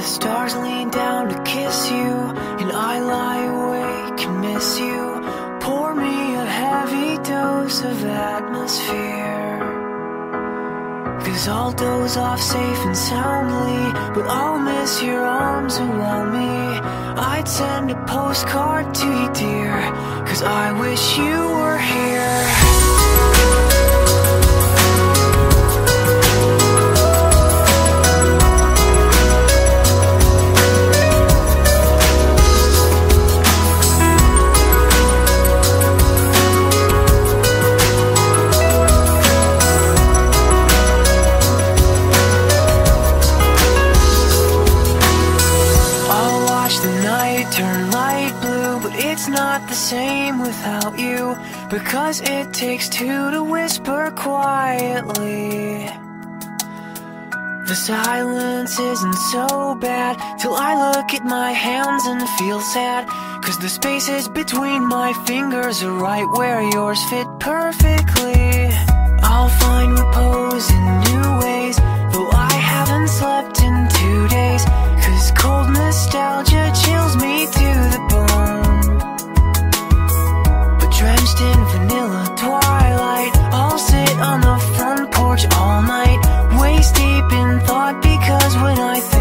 The stars lean down to kiss you, and I lie awake and miss you. Pour me a heavy dose of atmosphere. Cause I'll doze off safe and soundly, but I'll miss your arms around me. I'd send a postcard to you, dear, cause I wish you were here. But it's not the same without you. Because it takes two to whisper quietly. The silence isn't so bad till I look at my hands and feel sad. Cause the spaces between my fingers are right where yours fit perfectly. I'll find repose in new deep in thought. Because when I think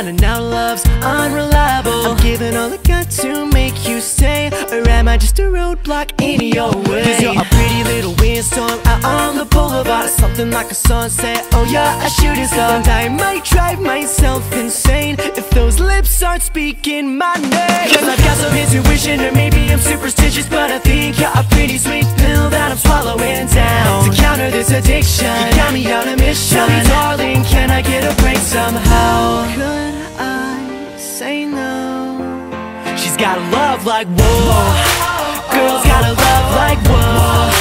finding out love's unreliable. I'm giving all I got to make you stay, or am I just a roadblock in your way? Cause you're a pretty little windstorm out on the boulevard, something like a sunset. Oh, yeah, a shooting star. And I might drive myself insane if those lips start speaking my name. Cause I've got some intuition, or maybe I'm superstitious, but I think you're a pretty sweet pill that I'm swallowing down. To counter this addiction, you got me on a mission. Like whoa. Girls gotta love like whoa.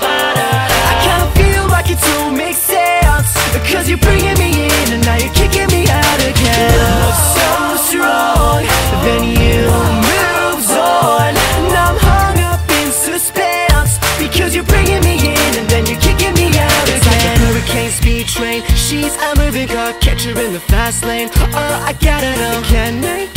I kinda feel like it don't make sense. Cause you're bringing me in and now you're kicking me out again. Love so strong, then you moves on. And I'm hung up in suspense. Because you're bringing me in and then you're kicking me out again It's like a hurricane speed train. She's a moving car, catch her in the fast lane. Oh, I gotta know Can I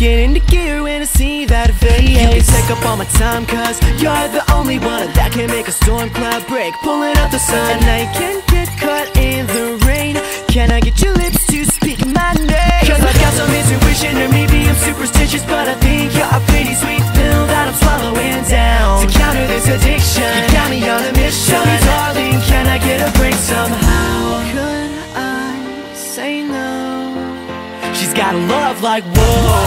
Kicking into gear when I see that face You can take up all my time cause You're the only one that can make a storm cloud break. Pulling out the sun. And I can't get caught in the rain. Can I get your lips to speak my name? Cause I've got some intuition or maybe I'm superstitious But I think you're a pretty sweet pill that I'm swallowing down. To counter this addiction You got me on She's got a love like whoa.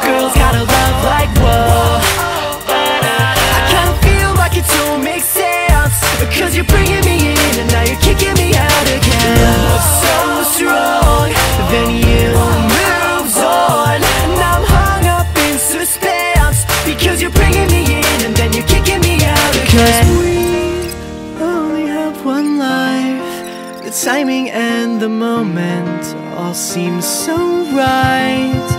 Girls gotta love like whoa. I kinda feel like it don't make sense. Cause you're bringing me timing and the moment all seems so right